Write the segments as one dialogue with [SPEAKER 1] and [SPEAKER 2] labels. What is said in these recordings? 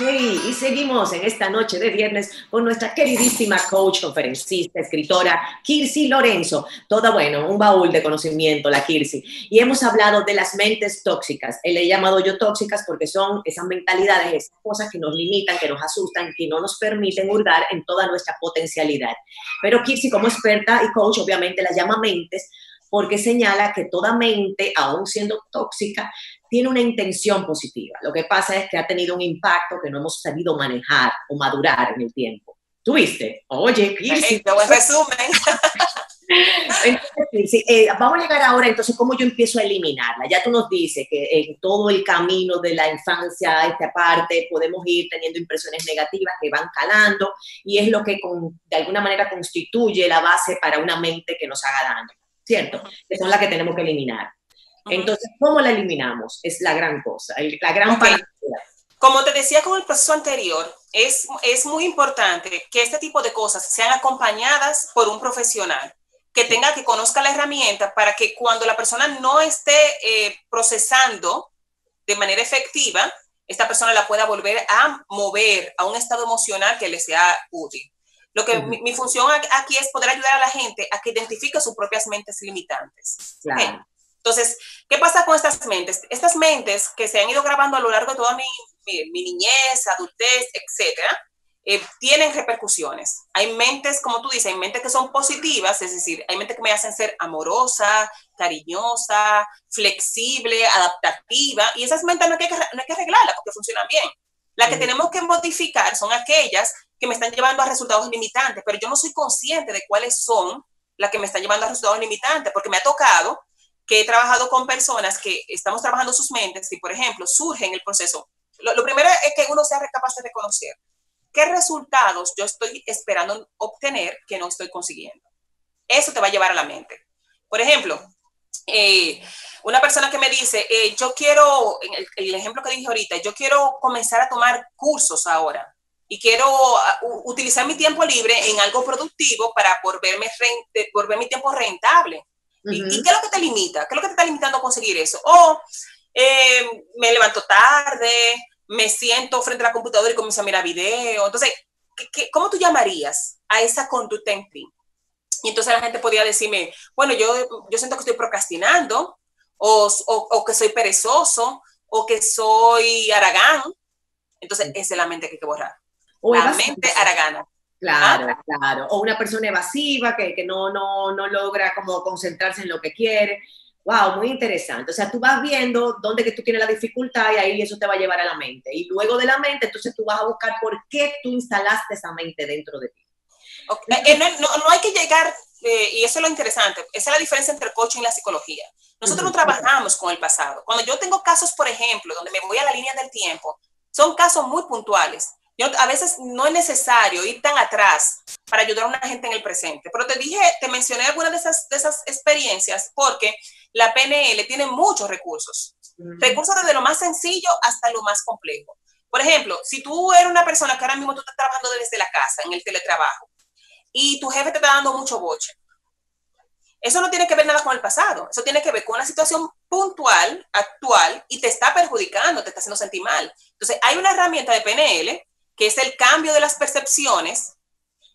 [SPEAKER 1] Hey, y seguimos en esta noche de viernes con nuestra queridísima coach, conferencista, escritora, Kirsi Lorenzo. Toda, bueno, un baúl de conocimiento, la Kirsi. Y hemos hablado de las mentes tóxicas. Él le he llamado yo tóxicas porque son esas mentalidades, esas cosas que nos limitan, que nos asustan, que no nos permiten hurgar en toda nuestra potencialidad. Pero Kirsi, como experta y coach, obviamente las llama mentes porque señala que toda mente, aún siendo tóxica, tiene una intención positiva. Lo que pasa es que ha tenido un impacto que no hemos sabido manejar o madurar en el tiempo. ¿Tuviste? Oye,
[SPEAKER 2] Kirsi. buen resumen.
[SPEAKER 1] Entonces, eh, vamos a llegar ahora, entonces, ¿cómo yo empiezo a eliminarla? Ya tú nos dices que en todo el camino de la infancia a esta parte podemos ir teniendo impresiones negativas que van calando y es lo que de alguna manera constituye la base para una mente que nos haga daño, ¿cierto? Que son las que tenemos que eliminar. Entonces, ¿cómo la eliminamos? Es la gran cosa, la gran okay.
[SPEAKER 2] Como te decía con el proceso anterior, es, es muy importante que este tipo de cosas sean acompañadas por un profesional que tenga, que conozca la herramienta para que cuando la persona no esté eh, procesando de manera efectiva, esta persona la pueda volver a mover a un estado emocional que le sea útil. Lo que mi, mi, función aquí es poder ayudar a la gente a que identifique sus propias mentes limitantes.
[SPEAKER 1] Claro.
[SPEAKER 2] Entonces, ¿qué pasa con estas mentes? Estas mentes que se han ido grabando a lo largo de toda mi, mi, mi niñez, adultez, etcétera, eh, tienen repercusiones. Hay mentes, como tú dices, hay mentes que son positivas, es decir, hay mentes que me hacen ser amorosa, cariñosa, flexible, adaptativa, y esas mentes no hay que, no hay que arreglarlas porque funcionan bien. Las que tenemos que modificar son aquellas que me están llevando a resultados limitantes, pero yo no soy consciente de cuáles son las que me están llevando a resultados limitantes, porque me ha tocado que he trabajado con personas que estamos trabajando sus mentes y, por ejemplo, surge en el proceso. Lo, primero es que uno sea capaz de reconocer qué resultados yo estoy esperando obtener que no estoy consiguiendo. Eso te va a llevar a la mente. Por ejemplo, eh, una persona que me dice, eh, yo quiero, el, el, ejemplo que dije ahorita, yo quiero comenzar a tomar cursos ahora y quiero uh, utilizar mi tiempo libre en algo productivo para volverme, volver mi tiempo rentable. Uh -huh. ¿Y, ¿Y, qué es lo que te limita? ¿Qué es lo que te está limitando a conseguir eso? O eh, me levanto tarde, me siento frente a la computadora y comienzo a mirar video. Entonces, ¿qué, qué, cómo tú llamarías a esa conducta en ti? Y entonces la gente podría decirme, bueno, yo, yo siento que estoy procrastinando, o, o, o que soy perezoso, o que soy aragán. Entonces, esa es la mente que hay que borrar. O la mente aragana.
[SPEAKER 1] Claro, ¿Ah? claro. O una persona evasiva que, que no, no, no logra como concentrarse en lo que quiere. Wow, muy interesante. O sea, tú vas viendo dónde que tú tienes la dificultad y ahí eso te va a llevar a la mente. Y luego de la mente, entonces tú vas a buscar por qué tú instalaste esa mente dentro de ti.
[SPEAKER 2] Okay. Eh, no, no, no, hay que llegar, eh, y eso es lo interesante, esa es la diferencia entre el coaching y la psicología. Nosotros uh -huh. no trabajamos con el pasado. Cuando yo tengo casos, por ejemplo, donde me voy a la línea del tiempo, son casos muy puntuales. Yo, a veces no es necesario ir tan atrás para ayudar a una gente en el presente. Pero te dije, te mencioné algunas de esas, de esas experiencias porque la PNL tiene muchos recursos. Recursos desde lo más sencillo hasta lo más complejo. Por ejemplo, si tú eres una persona que ahora mismo tú estás trabajando desde la casa, en el teletrabajo, y tu jefe te está dando mucho boche, eso no tiene que ver nada con el pasado, eso tiene que ver con una situación puntual, actual, y te está perjudicando, te está haciendo sentir mal. Entonces, hay una herramienta de PNL que es el cambio de las percepciones,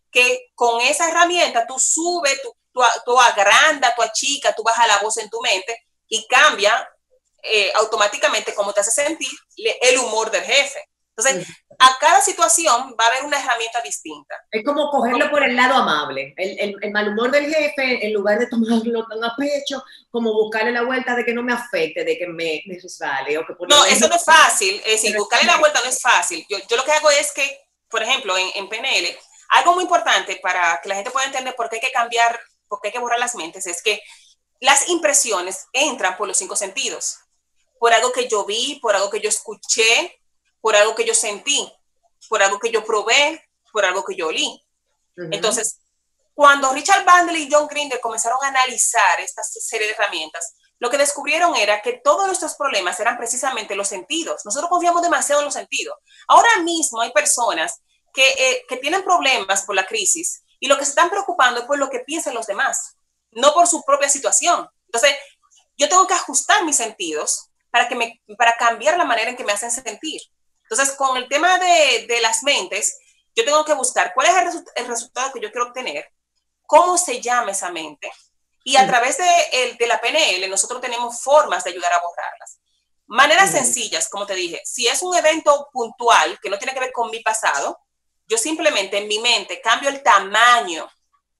[SPEAKER 2] que con esa herramienta tú subes, tú, tú, tú agranda, tú achica, tú bajas la voz en tu mente y cambia eh, automáticamente cómo te hace sentir el humor del jefe. Entonces, a cada situación va a haber una herramienta distinta.
[SPEAKER 1] Es como cogerlo por el lado amable. El, el, el, mal humor del jefe, en lugar de tomarlo tan a pecho, como buscarle la vuelta de que no me afecte, de que me, me resbale. O que por
[SPEAKER 2] no, eso no es fácil. Es decir, buscarle la vuelta no es fácil. Yo, yo lo que hago es que, por ejemplo, en, en PNL, algo muy importante para que la gente pueda entender por qué hay que cambiar, por qué hay que borrar las mentes, es que las impresiones entran por los cinco sentidos. Por algo que yo vi, por algo que yo escuché, por algo que yo sentí, por algo que yo probé, por algo que yo olí. Uh -huh. Entonces, cuando Richard Bandler y John Grinder comenzaron a analizar esta serie de herramientas, lo que descubrieron era que todos nuestros problemas eran precisamente los sentidos. Nosotros confiamos demasiado en los sentidos. Ahora mismo hay personas que, eh, que tienen problemas por la crisis y lo que se están preocupando es por lo que piensan los demás, no por su propia situación. Entonces, yo tengo que ajustar mis sentidos para, que me, para cambiar la manera en que me hacen sentir. Entonces, con el tema de, de las mentes, yo tengo que buscar cuál es el, el, resultado que yo quiero obtener, cómo se llama esa mente, y a través de, el, de la PNL nosotros tenemos formas de ayudar a borrarlas. Maneras sencillas, como te dije, si es un evento puntual que no tiene que ver con mi pasado, yo simplemente en mi mente cambio el tamaño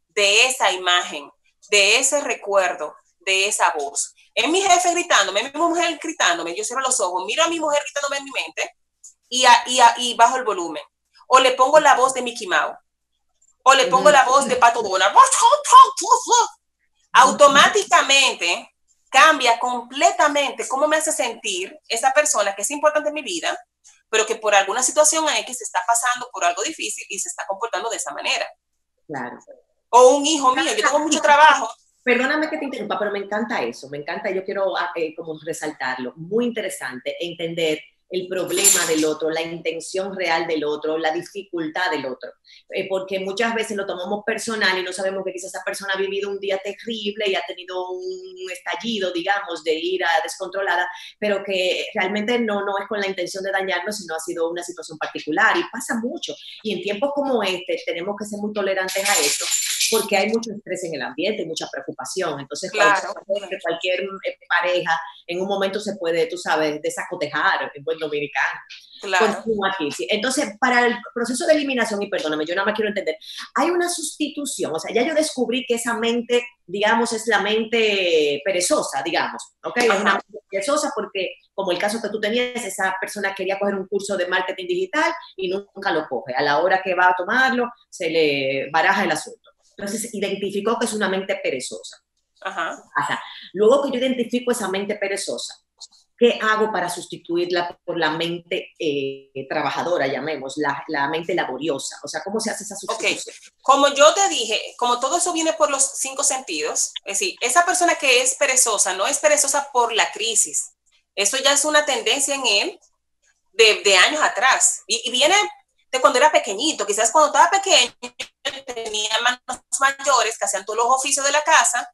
[SPEAKER 2] de esa imagen, de ese recuerdo, de esa voz. Es mi jefe gritándome, mi mujer gritándome, yo cierro los ojos, miro a mi mujer gritándome en mi mente y, y, y bajo el volumen. O le pongo la voz de Mickey Mouse. O le pongo la voz de Pato Donald. Automáticamente cambia completamente cómo me hace sentir esa persona que es importante en mi vida, pero que por alguna situación X se está pasando por algo difícil y se está comportando de esa manera.
[SPEAKER 1] Claro.
[SPEAKER 2] O un hijo mío, yo tengo mucho trabajo.
[SPEAKER 1] Perdóname que te interrumpa, pero me encanta eso, me encanta, yo quiero ah, eh, como resaltarlo, muy interesante entender el problema del otro, la intención real del otro, la dificultad del otro. Eh, porque muchas veces lo tomamos personal y no sabemos que quizás esa persona ha vivido un día terrible y ha tenido un estallido, digamos, de ira descontrolada, pero que realmente no, no es con la intención de dañarnos, sino ha sido una situación particular y pasa mucho. Y en tiempos como este tenemos que ser muy tolerantes a eso porque hay mucho estrés en el ambiente, mucha preocupación. Entonces, claro. cualquier, cualquier eh, pareja en un momento se puede, tú sabes, desacotejar en buen dominicano. Claro. Entonces, para el proceso de eliminación, y perdóname, yo nada más quiero entender, hay una sustitución, o sea, ya yo descubrí que esa mente, digamos, es la mente perezosa, digamos, ¿ok? Es una mente perezosa porque, como el caso que tú tenías, esa persona quería coger un curso de marketing digital y nunca lo coge. A la hora que va a tomarlo, se le baraja el asunto. Entonces identificó que es una mente perezosa. Ajá. Luego que yo identifico esa mente perezosa, ¿qué hago para sustituirla por la mente eh, trabajadora, llamemos, la, la, mente laboriosa? O sea, ¿cómo se hace esa sustitución?
[SPEAKER 2] Okay. Como yo te dije, como todo eso viene por los cinco sentidos, es decir, esa persona que es perezosa no es perezosa por la crisis. Eso ya es una tendencia en él de, de años atrás. Y, y viene de cuando era pequeñito. Quizás cuando estaba pequeño tenía manos mayores que hacían todos los oficios de la casa.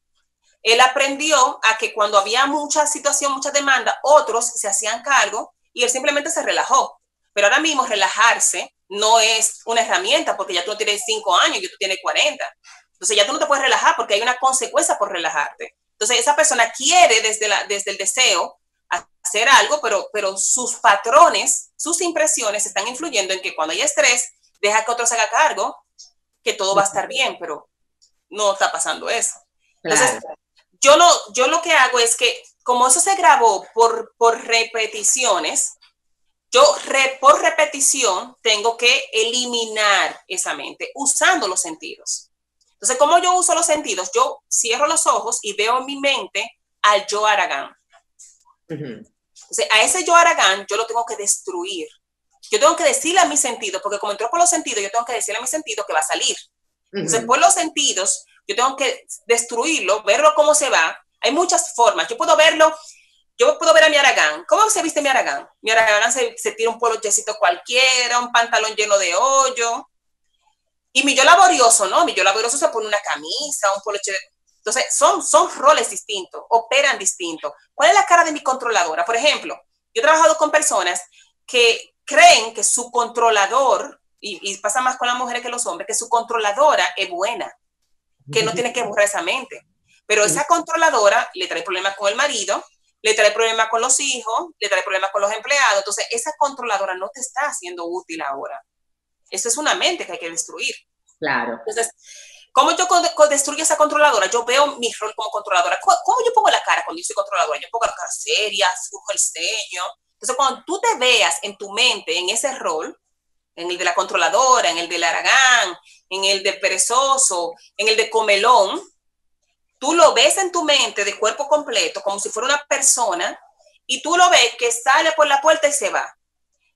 [SPEAKER 2] Él aprendió a que cuando había mucha situación, mucha demanda, otros se hacían cargo y él simplemente se relajó. Pero ahora mismo relajarse no es una herramienta porque ya tú no tienes 5 años y tú tienes 40. Entonces ya tú no te puedes relajar porque hay una consecuencia por relajarte. Entonces esa persona quiere desde, la, desde el deseo hacer algo, pero, pero sus patrones, sus impresiones están influyendo en que cuando hay estrés, deja que otro se haga cargo, que todo va a estar bien, pero no está pasando eso. Entonces, yo, lo, yo lo que hago es que, como eso se grabó por, por repeticiones, yo por repetición tengo que eliminar esa mente usando los sentidos. Entonces, ¿cómo yo uso los sentidos? Yo cierro los ojos y veo en mi mente al yo Aragán. Entonces, a ese yo Aragán yo lo tengo que destruir. Yo tengo que decirle a mi sentido, porque como entró por los sentidos, yo tengo que decirle a mi sentido que va a salir. Entonces, por los sentidos, yo tengo que destruirlo, verlo cómo se va. Hay muchas formas. Yo puedo verlo, yo puedo ver a mi Aragán. ¿Cómo se viste mi Aragán? Mi Aragán se, se tira un polochecito cualquiera, un pantalón lleno de hoyo. Y mi yo laborioso, ¿no? Mi yo laborioso se pone una camisa, un poloche entonces, son, son roles distintos, operan distintos. ¿Cuál es la cara de mi controladora? Por ejemplo, yo he trabajado con personas que creen que su controlador, y, pasa más con las mujeres que los hombres, que su controladora es buena, que no tiene que borrar esa mente. Pero esa controladora le trae problemas con el marido, le trae problemas con los hijos, le trae problemas con los empleados. Entonces, esa controladora no te está haciendo útil ahora. Eso es una mente que hay que destruir.
[SPEAKER 1] Claro.
[SPEAKER 2] Entonces, ¿Cómo yo destruyo esa controladora? Yo veo mi rol como controladora. ¿Cómo yo pongo la cara cuando yo soy controladora? Yo pongo la cara seria, sujo el ceño. Entonces, cuando tú te veas en tu mente en ese rol, en el de la controladora, en el del aragán, en el de perezoso, en el de comelón, tú lo ves en tu mente de cuerpo completo, como si fuera una persona, y tú lo ves que sale por la puerta y se va.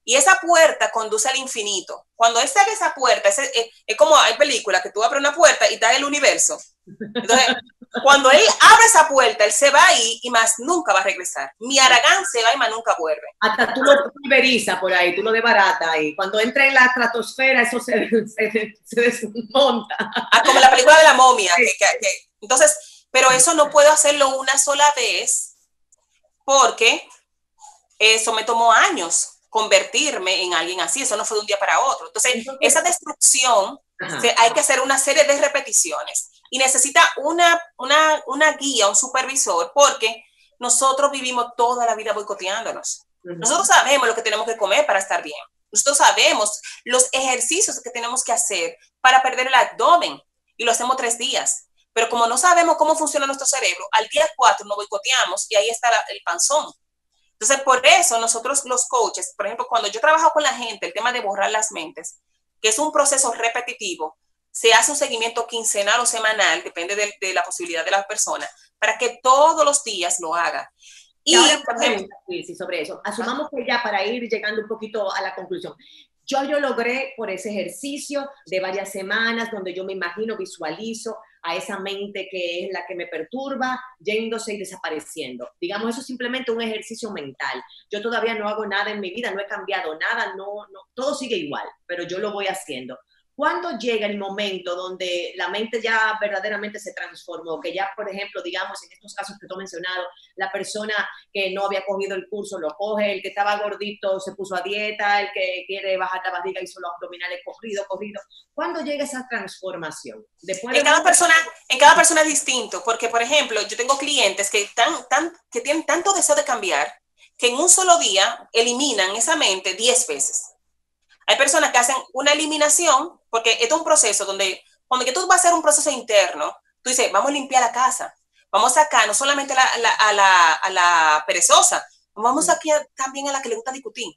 [SPEAKER 2] Y esa puerta conduce al infinito. Cuando él sale esa puerta, es, es, como hay películas que tú abres una puerta y está el universo. Entonces, cuando él abre esa puerta, él se va ahí y más nunca va a regresar. Mi Aragán se va y más nunca vuelve.
[SPEAKER 1] Hasta tú lo pulverizas por ahí, tú lo desbaratas ahí. Cuando entra en la estratosfera, eso se, se, desmonta.
[SPEAKER 2] Ah, como la película de la momia. entonces, pero eso no puedo hacerlo una sola vez porque eso me tomó años convertirme en alguien así, eso no fue de un día para otro. Entonces, esa destrucción, hay que hacer una serie de repeticiones y necesita una, una, una guía, un supervisor, porque nosotros vivimos toda la vida boicoteándonos. Nosotros sabemos lo que tenemos que comer para estar bien. Nosotros sabemos los ejercicios que tenemos que hacer para perder el abdomen y lo hacemos tres días. Pero como no sabemos cómo funciona nuestro cerebro, al día cuatro nos boicoteamos y ahí está el panzón. Entonces, por eso nosotros los coaches, por ejemplo, cuando yo trabajo con la gente, el tema de borrar las mentes, que es un proceso repetitivo, se hace un seguimiento quincenal o semanal, depende de, la posibilidad de la persona, para que todos los días lo haga.
[SPEAKER 1] Y, ahora, sí, sobre eso. Asumamos que ya para ir llegando un poquito a la conclusión, yo, yo logré por ese ejercicio de varias semanas donde yo me imagino, visualizo a esa mente que es la que me perturba, yéndose y desapareciendo. Digamos, eso es simplemente un ejercicio mental. Yo todavía no hago nada en mi vida, no he cambiado nada, no, no, todo sigue igual, pero yo lo voy haciendo. ¿Cuándo llega el momento donde la mente ya verdaderamente se transformó? Que ya, por ejemplo, digamos, en estos casos que tú has mencionado, la persona que no había cogido el curso lo coge, el que estaba gordito se puso a dieta, el que quiere bajar la barriga hizo los abdominales corrido, corrido. ¿Cuándo llega esa transformación?
[SPEAKER 2] Después en, cada persona, en cada persona es distinto, porque, por ejemplo, yo tengo clientes que, tan, tan, que tienen tanto deseo de cambiar que en un solo día eliminan esa mente 10 veces. Hay personas que hacen una eliminación, porque esto es un proceso donde, cuando tú vas a hacer un proceso interno, tú dices, vamos a limpiar la casa, vamos acá, no solamente a la, a la, perezosa, vamos aquí también a la que le gusta discutir,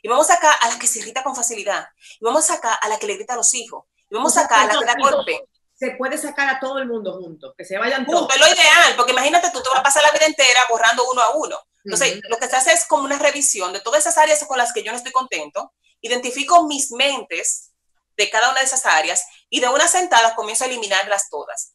[SPEAKER 2] y vamos acá a la que se irrita con facilidad, y vamos acá a la que le grita a los hijos, y vamos acá a la que da golpe.
[SPEAKER 1] Se puede sacar a todo el mundo juntos, que se vayan todos.
[SPEAKER 2] Es lo ideal, porque imagínate tú, te vas a pasar la vida entera borrando uno a uno. Entonces, lo que se hace es como una revisión de todas esas áreas con las que yo no estoy contento, identifico mis mentes de cada una de esas áreas y de una sentada comienzo a eliminarlas todas.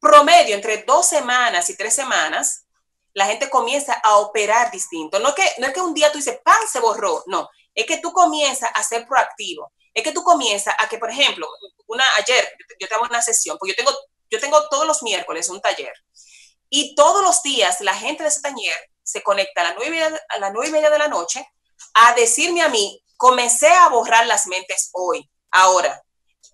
[SPEAKER 2] Promedio entre dos semanas y tres semanas, la gente comienza a operar distinto. No que, no es que un día tú dices, ¡pam! se borró. No, es que tú comienzas a ser proactivo. Es que tú comienzas a que, por ejemplo, una, ayer yo tengo una sesión, porque yo tengo, yo tengo todos los miércoles un taller. Y todos los días la gente de ese taller se conecta a las nueve, a las nueve y media de la noche a decirme a mí comencé a borrar las mentes hoy, ahora.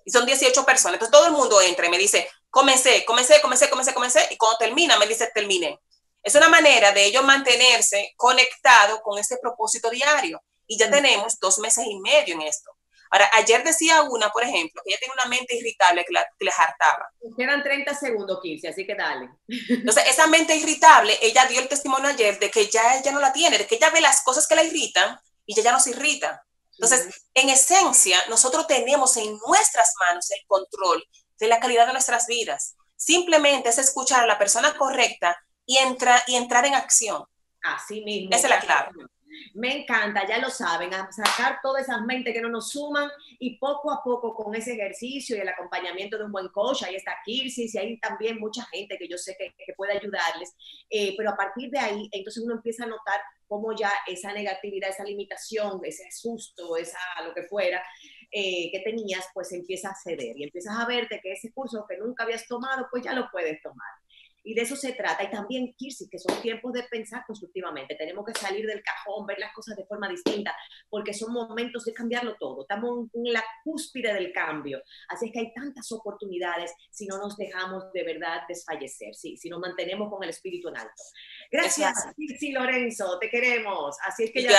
[SPEAKER 2] Y son 18 personas. Entonces todo el mundo entra y me dice, comencé, comencé, comencé, comencé, comencé. Y cuando termina, me dice, terminé. Es una manera de ellos mantenerse conectados con ese propósito diario. Y ya mm. tenemos dos meses y medio en esto. Ahora, ayer decía una, por ejemplo, que ella tiene una mente irritable que, la, que le hartaba.
[SPEAKER 1] Quedan 30 segundos, Kirsi, así que dale.
[SPEAKER 2] Entonces, esa mente irritable, ella dio el testimonio ayer de que ya ella no la tiene, de que ella ve las cosas que la irritan y ella ya no se irrita. Entonces, en esencia, nosotros tenemos en nuestras manos el control de la calidad de nuestras vidas. Simplemente es escuchar a la persona correcta y, entra, y entrar en acción.
[SPEAKER 1] Así mismo.
[SPEAKER 2] Esa es la clave.
[SPEAKER 1] Me encanta, ya lo saben, a sacar todas esas mentes que no nos suman y poco a poco con ese ejercicio y el acompañamiento de un buen coach, ahí está Kirsi, y hay también mucha gente que yo sé que, puede ayudarles, eh, pero a partir de ahí, entonces uno empieza a notar cómo ya esa negatividad, esa limitación, ese susto, esa lo que fuera, eh, que tenías, pues empieza a ceder y empiezas a verte que ese curso que nunca habías tomado, pues ya lo puedes tomar. Y de eso se trata. Y también, Kirsi, que son tiempos de pensar constructivamente. Tenemos que salir del cajón, ver las cosas de forma distinta, porque son momentos de cambiarlo todo. Estamos en la cúspide del cambio. Así es que hay tantas oportunidades si no nos dejamos de verdad desfallecer, si, si nos mantenemos con el espíritu en alto. Gracias, Kirsi Lorenzo, te queremos. Así es que ya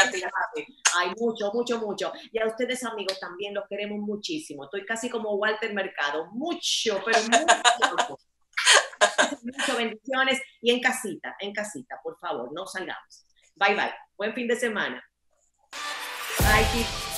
[SPEAKER 1] hay mucho, mucho, mucho. Y a ustedes, amigos, también los queremos muchísimo. Estoy casi como Walter Mercado, mucho, pero mucho. Muchas bendiciones y en casita, en casita, por favor, no salgamos. Bye bye. Buen fin de semana. Bye,